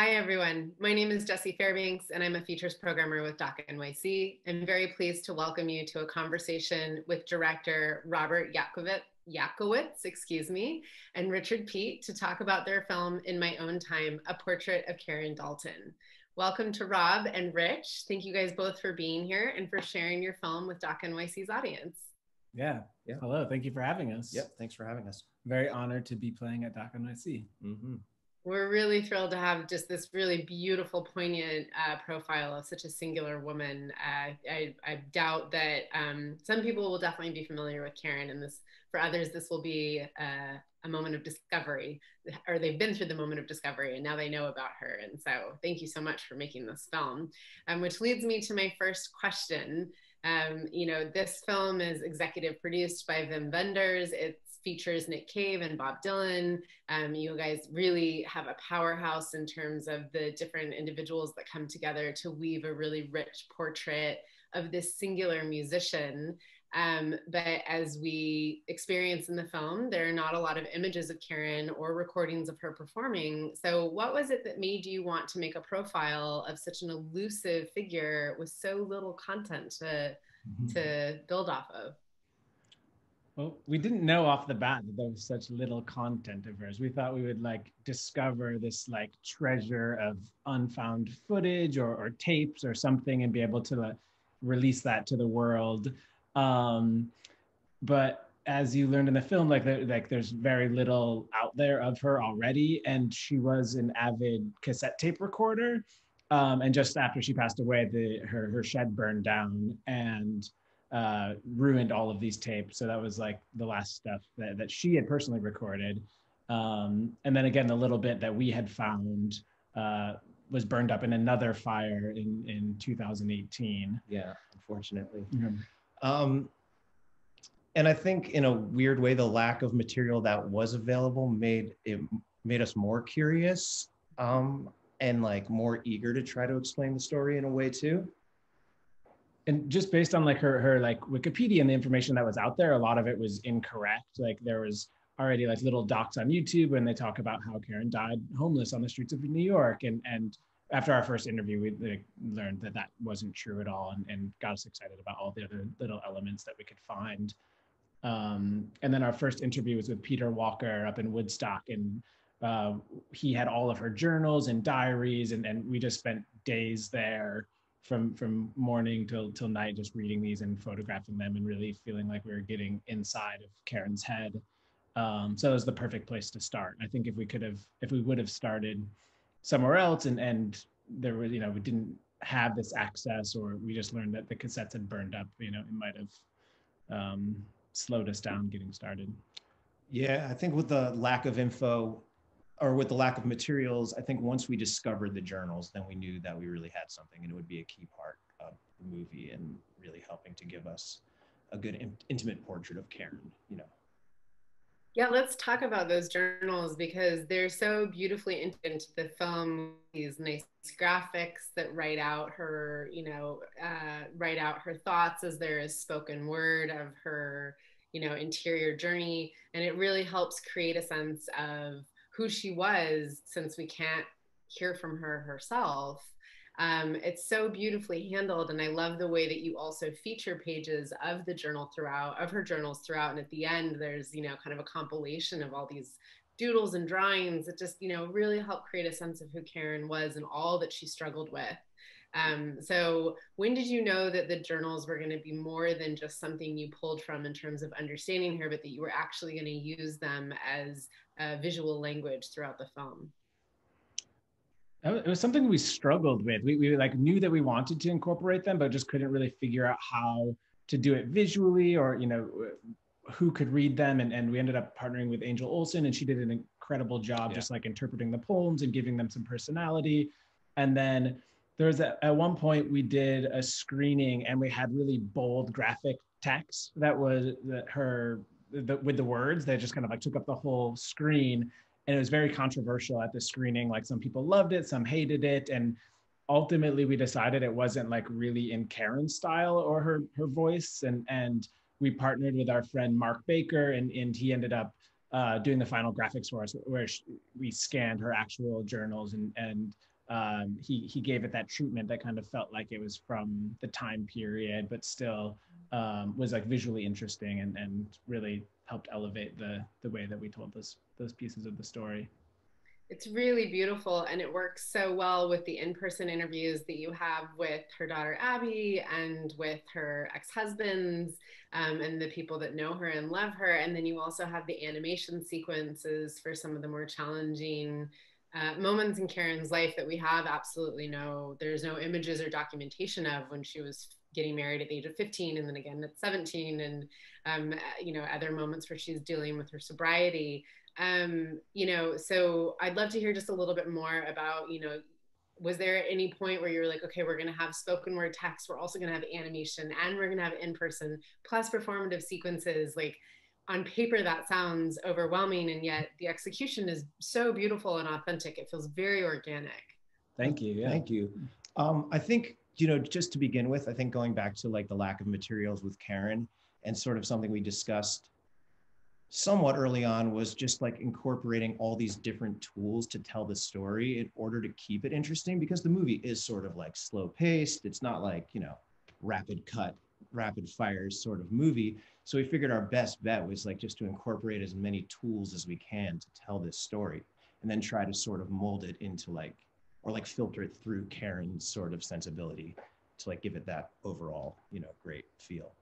Hi, everyone. My name is Jessie Fairbanks, and I'm a features programmer with DOC NYC. I'm very pleased to welcome you to a conversation with director Robert Yakovitz, Yakowitz, excuse me, and Richard Peete to talk about their film In My Own Time, A Portrait of Karen Dalton. Welcome to Rob and Rich. Thank you guys both for being here and for sharing your film with DOC NYC's audience. Yeah. yeah. Hello. Thank you for having us. Yep. Thanks for having us. Very honored to be playing at DOC NYC. Mm-hmm we're really thrilled to have just this really beautiful, poignant uh, profile of such a singular woman. Uh, I, I, doubt that um, some people will definitely be familiar with Karen, and this for others, this will be uh, a moment of discovery, or they've been through the moment of discovery, and now they know about her. And so, thank you so much for making this film, um, which leads me to my first question. Um, you know, this film is executive produced by Wim Wenders. It's features Nick Cave and Bob Dylan. Um, you guys really have a powerhouse in terms of the different individuals that come together to weave a really rich portrait of this singular musician. Um, but as we experience in the film, there are not a lot of images of Karen or recordings of her performing. So, what was it that made you want to make a profile of such an elusive figure with so little content to, mm-hmm. to build off of? Well, we didn't know off the bat that there was such little content of hers. We thought we would like discover this like treasure of unfound footage or, or tapes or something and be able to release that to the world. Um, but as you learned in the film, like there, like there's very little out there of her already, and she was an avid cassette tape recorder. Um, and just after she passed away, the her her shed burned down, and uh, ruined all of these tapes. So that was like the last stuff that, that she had personally recorded. Um, and then again, the little bit that we had found uh, was burned up in another fire in, in 2018. Yeah, unfortunately. Um, and I think in a weird way, the lack of material that was available made it made us more curious um, and like more eager to try to explain the story in a way too and just based on like her her like Wikipedia and the information that was out there, a lot of it was incorrect. Like there was already like little docs on YouTube and they talk about how Karen died homeless on the streets of New York. And and after our first interview, we like, learned that that wasn't true at all, and, and got us excited about all the other little elements that we could find. Um, and then our first interview was with Peter Walker up in Woodstock, and uh, he had all of her journals and diaries, and, and we just spent days there from from morning till till night just reading these and photographing them and really feeling like we were getting inside of Karen's head. Um, so it was the perfect place to start. I think if we could have if we would have started somewhere else and and there was you know we didn't have this access or we just learned that the cassettes had burned up you know it might have um, slowed us down getting started. Yeah, I think with the lack of info, or with the lack of materials, I think once we discovered the journals, then we knew that we really had something and it would be a key part of the movie and really helping to give us a good in- intimate portrait of Karen, you know. Yeah, let's talk about those journals because they're so beautifully into the film. These nice graphics that write out her, you know, uh, write out her thoughts as there is spoken word of her, you know, interior journey, and it really helps create a sense of who she was since we can't hear from her herself. Um, it's so beautifully handled, and I love the way that you also feature pages of the journal throughout, of her journals throughout, and at the end there's you know kind of a compilation of all these doodles and drawings that just you know really help create a sense of who Karen was and all that she struggled with. Um, so when did you know that the journals were going to be more than just something you pulled from in terms of understanding here, but that you were actually going to use them as a visual language throughout the film? It was something we struggled with. We, we like knew that we wanted to incorporate them, but just couldn't really figure out how to do it visually or, you know, who could read them. And, and we ended up partnering with Angel Olsen and she did an incredible job yeah. just like interpreting the poems and giving them some personality. And then there was a, at one point we did a screening and we had really bold graphic text that was that her the, with the words. That just kind of like took up the whole screen. And it was very controversial at the screening. Like some people loved it some hated it. And ultimately we decided it wasn't like really in karen's style or her her voice. And and we partnered with our friend mark baker and and he ended up uh, doing the final graphics for us where she, we scanned her actual journals and and um, he he gave it that treatment that kind of felt like it was from the time period, but still um, was like visually interesting and and really helped elevate the the way that we told those those pieces of the story. It's really beautiful and it works so well with the in-person interviews that you have with her daughter Abby and with her ex-husbands um, and the people that know her and love her. And then you also have the animation sequences for some of the more challenging uh, moments in Karen's life that we have absolutely no, there's no images or documentation of when she was getting married at the age of 15 and then again at 17 and um, you know other moments where she's dealing with her sobriety. Um, you know so i'd love to hear just a little bit more about you know was there any point where you were like okay we're going to have spoken word text we're also going to have animation and we're going to have in person plus performative sequences like on paper that sounds overwhelming and yet the execution is so beautiful and authentic. It feels very organic. Thank you yeah. thank you. Um, i think you know just to begin with i think going back to like the lack of materials with karen and sort of something we discussed somewhat early on was just like incorporating all these different tools to tell the story in order to keep it interesting because the movie is sort of like slow paced it's not like you know rapid cut rapid fires sort of movie so we figured our best bet was like just to incorporate as many tools as we can to tell this story and then try to sort of mold it into like or like filter it through karen's sort of sensibility to like give it that overall you know great feel.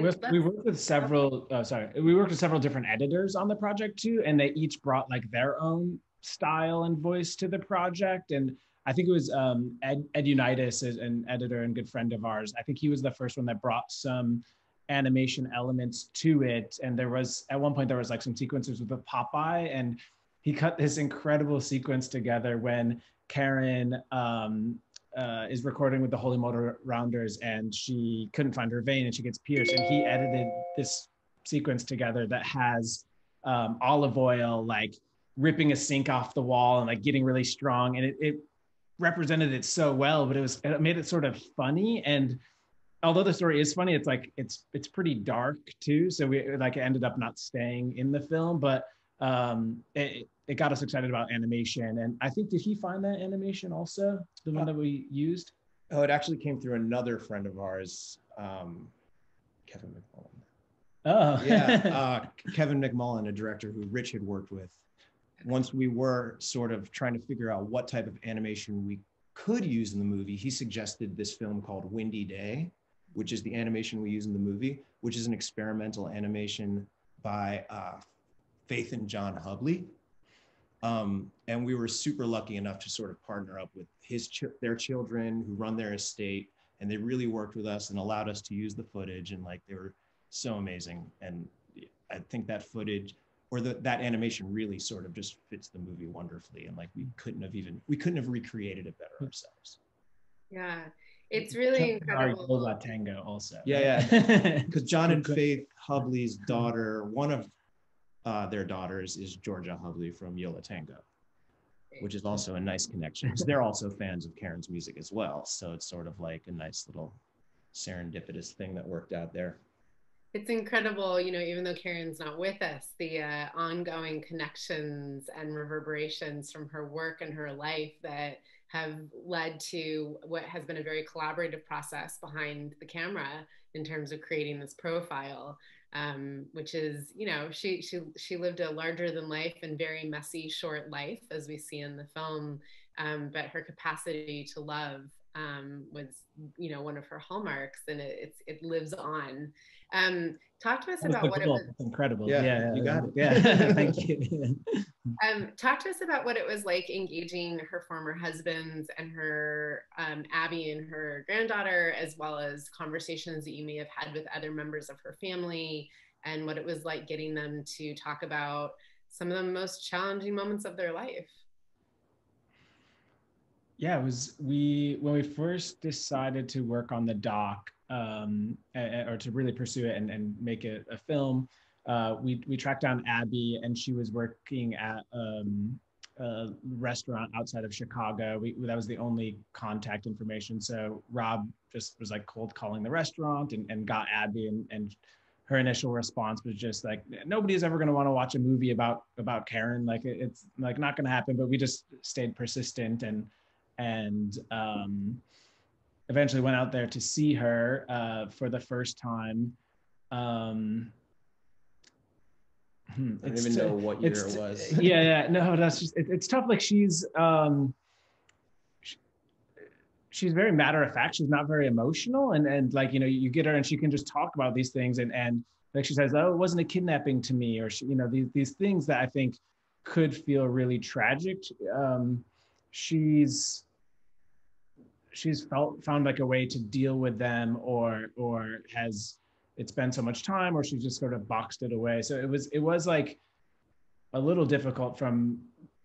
With, we worked with several uh, sorry we worked with several different editors on the project too and they each brought like their own style and voice to the project. And i think it was um, ed, ed unitas an editor and good friend of ours. I think he was the first one that brought some animation elements to it and there was at one point there was like some sequences with the popeye and he cut this incredible sequence together when karen um, uh, is recording with the Holy Modal Rounders and she couldn't find her vein and she gets pierced. And he edited this sequence together that has um, Olive Oyl like ripping a sink off the wall and like getting really strong. And it, it represented it so well, but it was it made it sort of funny. And although the story is funny, it's like it's it's pretty dark too. So we like ended up not staying in the film, but um, it, it got us excited about animation. And I think, did he find that animation also, the one uh, that we used? Oh, it actually came through another friend of ours, um, Kevin McMullen. Oh, yeah. Uh, Kevin McMullen, a director who Rich had worked with. Once we were sort of trying to figure out what type of animation we could use in the movie, he suggested this film called Windy Day, which is the animation we use in the movie, which is an experimental animation by uh, Faith and John Hubley. Um, and we were super lucky enough to sort of partner up with his ch- their children who run their estate, and they really worked with us and allowed us to use the footage, and like they were so amazing. And I think that footage or the, that animation really sort of just fits the movie wonderfully, and like we couldn't have even we couldn't have recreated it better ourselves. Yeah, it's really incredible. Tango also. Yeah, yeah. Because John and Faith Hubley's daughter, one of uh, their daughters is Georgia Hubley from Yo La Tengo, which is also a nice connection because they're also fans of Karen's music as well. So it's sort of like a nice little serendipitous thing that worked out there. It's incredible, you know, even though Karen's not with us, the uh, ongoing connections and reverberations from her work and her life that have led to what has been a very collaborative process behind the camera in terms of creating this profile um, which is you know she she she lived a larger than life and very messy short life as we see in the film um, but her capacity to love um, was you know one of her hallmarks and it, it's it lives on. Um, talk to us about what cool. it was incredible. Yeah, yeah, you got it. yeah. Thank you. Um, talk to us about what it was like engaging her former husbands and her um, abby and her granddaughter as well as conversations that you may have had with other members of her family and what it was like getting them to talk about some of the most challenging moments of their life yeah, it was we when we first decided to work on the doc um, or to really pursue it and, and make it a film. Uh, we we tracked down Abby and she was working at um, a restaurant outside of Chicago. We, that was the only contact information. So Rob just was like cold calling the restaurant and, and got Abby and, and her initial response was just like nobody's ever going to want to watch a movie about about Karen like it, it's like not going to happen but we just stayed persistent and and um eventually went out there to see her uh for the first time um hmm, I don't even know what year it was. yeah, yeah, no, that's just it, it's tough. Like she's um, she's very matter of fact. She's not very emotional, and and like you know, you get her and she can just talk about these things, and and like she says, oh, it wasn't a kidnapping to me, or she, you know, these these things that I think could feel really tragic. Um, she's she's felt found like a way to deal with them, or or has it's been so much time, or she's just sort of boxed it away. So it was it was like a little difficult from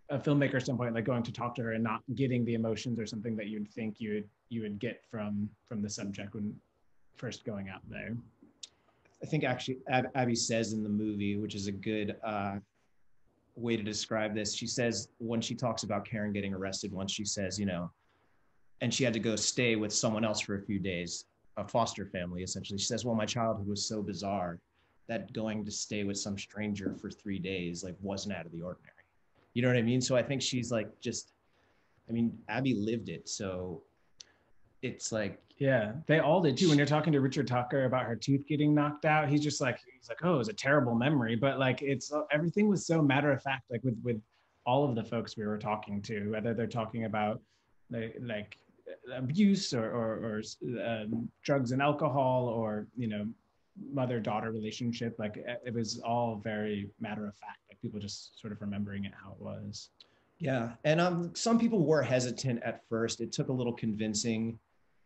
a filmmaker standpoint, like going to talk to her and not getting the emotions or something that you'd think you would you would get from from the subject when first going out there. I think actually Ab- Abby says in the movie, which is a good uh, way to describe this. She says when she talks about Karen getting arrested, once she says, you know, and she had to go stay with someone else for a few days, a foster family essentially. She says, well, my childhood was so bizarre that going to stay with some stranger for three days like wasn't out of the ordinary. You know what I mean? So I think she's like just, I mean, Abby lived it. So it's like, yeah, they all did too. When you're talking to Richard Tucker about her tooth getting knocked out, he's just like, he's like, oh, it was a terrible memory. But like, it's uh, everything was so matter of fact, like with, with all of the folks we were talking to, whether they're talking about like, like abuse or, or, or um, drugs and alcohol or, you know, mother daughter relationship like it was all very matter of fact like people just sort of remembering it how it was. Yeah and um some people were hesitant at first. It took a little convincing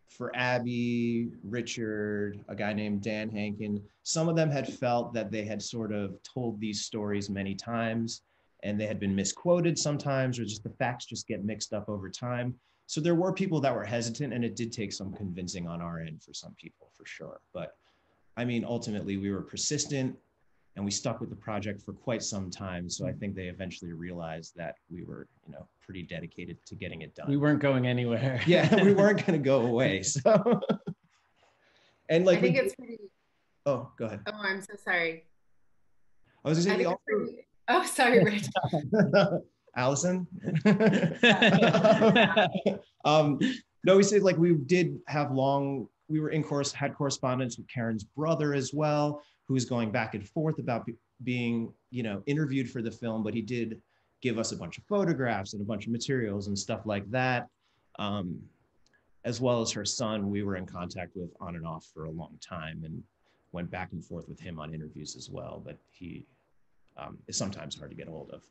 for abby richard a guy named dan hankin. Some of them had felt that they had sort of told these stories many times and they had been misquoted sometimes or just the facts just get mixed up over time so there were people that were hesitant and it did take some convincing on our end for some people for sure but I mean, ultimately, we were persistent and we stuck with the project for quite some time. So I mm-hmm. think they eventually realized that we were, you know, pretty dedicated to getting it done. We weren't going anywhere. yeah, we weren't going to go away. So, and like, I think we, it's pretty. Oh, go ahead. Oh, I'm so sorry. I was going to say, also... pretty... oh, sorry, Rich. Allison. um, no, we said like we did have long we were in course had correspondence with Karen's brother as well, who was going back and forth about be, being you know interviewed for the film, but he did give us a bunch of photographs and a bunch of materials and stuff like that. Um, as well as her son, we were in contact with on and off for a long time and went back and forth with him on interviews as well. But he um, is sometimes hard to get a hold of.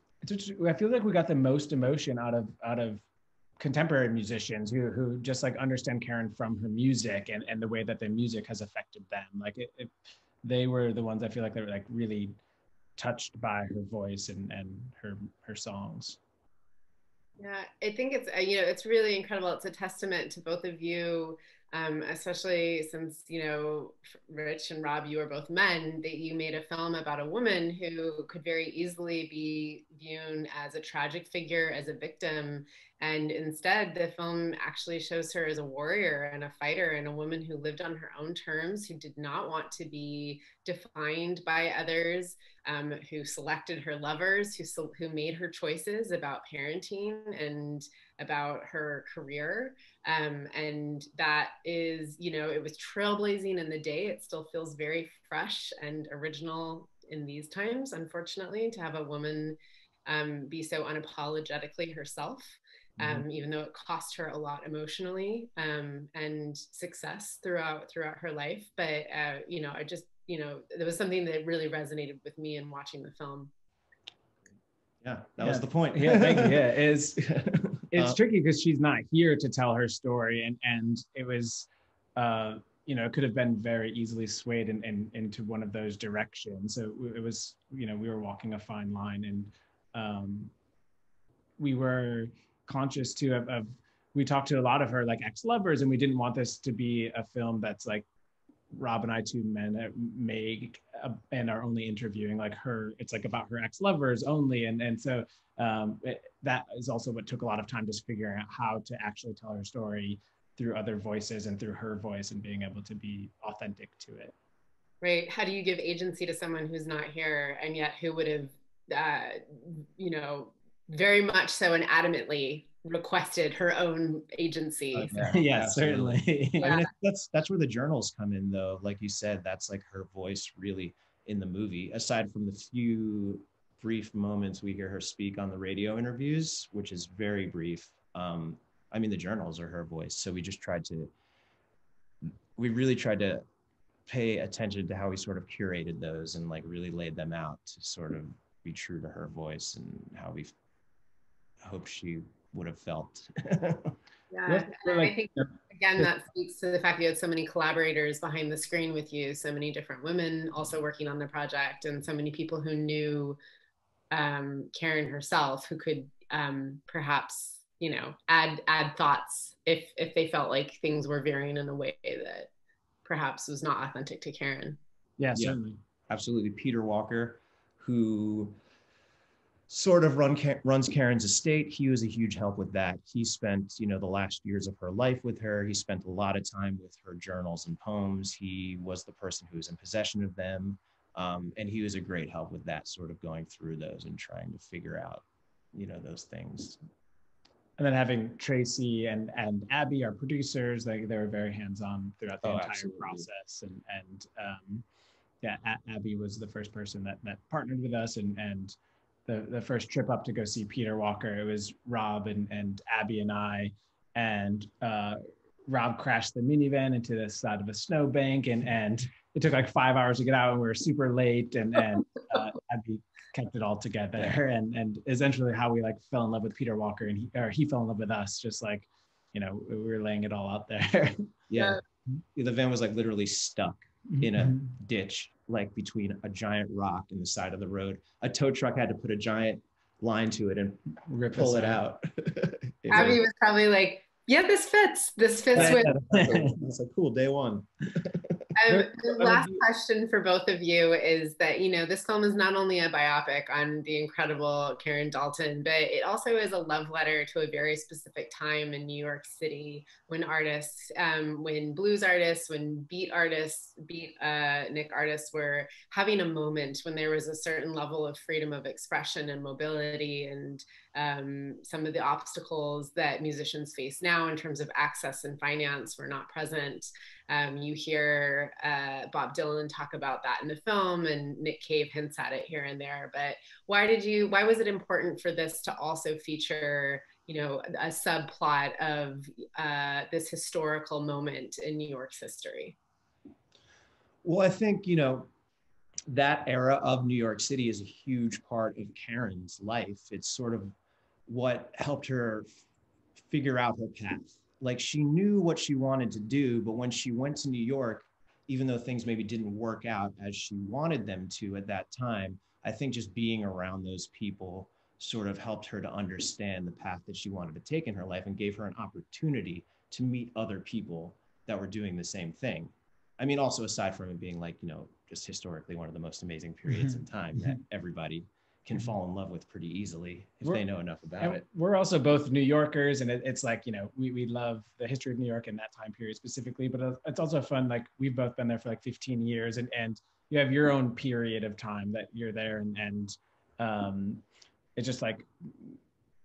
I feel like we got the most emotion out of out of contemporary musicians who who just like understand Karen from her music and and the way that their music has affected them. Like it, it, they were the ones I feel like they were like really touched by her voice and and her her songs. Yeah, I think it's uh, you know it's really incredible. It's a testament to both of you um, especially since you know Rich and Rob, you are both men. That you made a film about a woman who could very easily be viewed as a tragic figure, as a victim, and instead the film actually shows her as a warrior and a fighter and a woman who lived on her own terms, who did not want to be defined by others, um, who selected her lovers, who who made her choices about parenting and about her career. Um, and that is, you know, it was trailblazing in the day. It still feels very fresh and original in these times, unfortunately, to have a woman um, be so unapologetically herself. Mm-hmm. Um, even though it cost her a lot emotionally um, and success throughout throughout her life, but uh, you know, I just you know, there was something that really resonated with me in watching the film. Yeah, that yeah. was the point. yeah, thank you. Yeah, is it's uh, tricky because she's not here to tell her story, and and it was, uh, you know, it could have been very easily swayed in, in, into one of those directions. So it was, you know, we were walking a fine line, and um, we were conscious too of, of we talked to a lot of her like ex-lovers, and we didn't want this to be a film that's like Rob and I, two men, make uh, and are only interviewing like her. It's like about her ex lovers only, and and so um, it, that is also what took a lot of time just figuring out how to actually tell her story through other voices and through her voice and being able to be authentic to it. Right. How do you give agency to someone who's not here and yet who would have, uh, you know, very much so and adamantly requested her own agency. Oh, yeah, yeah certainly. Yeah. I mean, that's that's where the journals come in, though. Like you said, that's like her voice really in the movie. Aside from the few brief moments we hear her speak on the radio interviews, which is very brief. Um, I mean, the journals are her voice, so we just tried to. We really tried to pay attention to how we sort of curated those and like really laid them out to sort of be true to her voice and how we hope she would have felt. yeah, like, I think again that speaks to the fact you had so many collaborators behind the screen with you, so many different women also working on the project, and so many people who knew um, Karen herself, who could um, perhaps you know add add thoughts if if they felt like things were veering in a way that perhaps was not authentic to Karen. Yeah, certainly. Absolutely. Peter Walker, who sort of run, runs Karen's estate. He was a huge help with that. He spent, you know, the last years of her life with her. He spent a lot of time with her journals and poems. He was the person who was in possession of them. Um, and he was a great help with that sort of going through those and trying to figure out, you know, those things. And then having Tracy and and Abby, our producers, they, they were very hands-on throughout the oh, entire absolutely. process. And and um, yeah, a- Abby was the first person that that partnered with us and and the, the first trip up to go see Peter Walker. It was Rob and, and Abby and I, and uh, Rob crashed the minivan into the side of a snowbank, and and it took like five hours to get out, and we were super late, and and uh, Abby kept it all together, and and essentially how we like fell in love with Peter Walker, and he or he fell in love with us, just like you know we were laying it all out there. yeah, the van was like literally stuck in a mm-hmm. ditch like between a giant rock and the side of the road. A tow truck had to put a giant line to it and Rip pull it out. Abby was probably like, "Yeah, this fits. This fits with." It's a cool day one. Um, the last question for both of you is that you know this film is not only a biopic on the incredible Karen Dalton, but it also is a love letter to a very specific time in New York City when artists, um, when blues artists, when beat artists, beat uh, Nick artists were having a moment when there was a certain level of freedom of expression and mobility and um, some of the obstacles that musicians face now in terms of access and finance were not present. Um, you hear uh, Bob Dylan talk about that in the film, and Nick Cave hints at it here and there. But why did you? Why was it important for this to also feature? You know, a subplot of uh, this historical moment in New York's history. Well, I think you know that era of New York City is a huge part of Karen's life. It's sort of what helped her figure out her path. Like she knew what she wanted to do, but when she went to New York, even though things maybe didn't work out as she wanted them to at that time, I think just being around those people sort of helped her to understand the path that she wanted to take in her life and gave her an opportunity to meet other people that were doing the same thing. I mean, also aside from it being like, you know, just historically one of the most amazing periods mm-hmm. in time that everybody can mm-hmm. fall in love with pretty easily if we're, they know enough about it. We're also both New Yorkers, and it, it's like you know we we love the history of New York in that time period specifically. But it's also fun. Like we've both been there for like 15 years, and and you have your own period of time that you're there, and and um, it's just like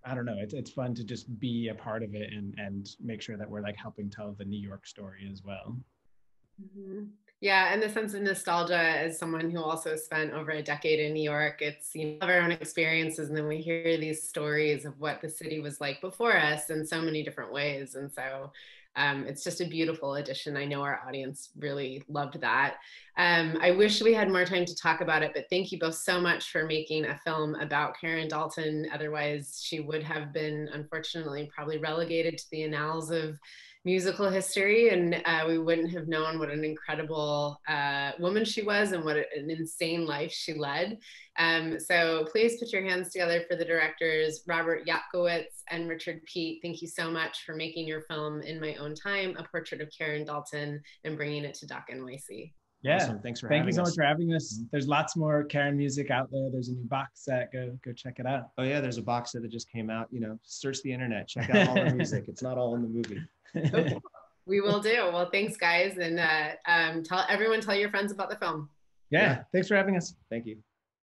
I don't know. It's it's fun to just be a part of it and and make sure that we're like helping tell the New York story as well. Mm-hmm. Yeah, and the sense of nostalgia as someone who also spent over a decade in New York, it's you know our own experiences, and then we hear these stories of what the city was like before us in so many different ways, and so um, it's just a beautiful addition. I know our audience really loved that. Um, I wish we had more time to talk about it, but thank you both so much for making a film about Karen Dalton. Otherwise, she would have been unfortunately probably relegated to the annals of musical history, and uh, we wouldn't have known what an incredible uh, woman she was and what an insane life she led. Um, so please put your hands together for the directors, Robert Yapkowitz and Richard Peete. Thank you so much for making your film in my own time, a portrait of Karen Dalton, and bringing it to Doc NYC. Yeah, awesome. thanks for thank you so us. much for having us. Mm-hmm. There's lots more Karen music out there. There's a new box set. Go go check it out. Oh yeah, there's a box set that just came out. You know, search the internet, check out all the music. It's not all in the movie. We will do. Well, thanks, guys, and uh, um, tell everyone, tell your friends about the film. Yeah, yeah. thanks for having us. Thank you.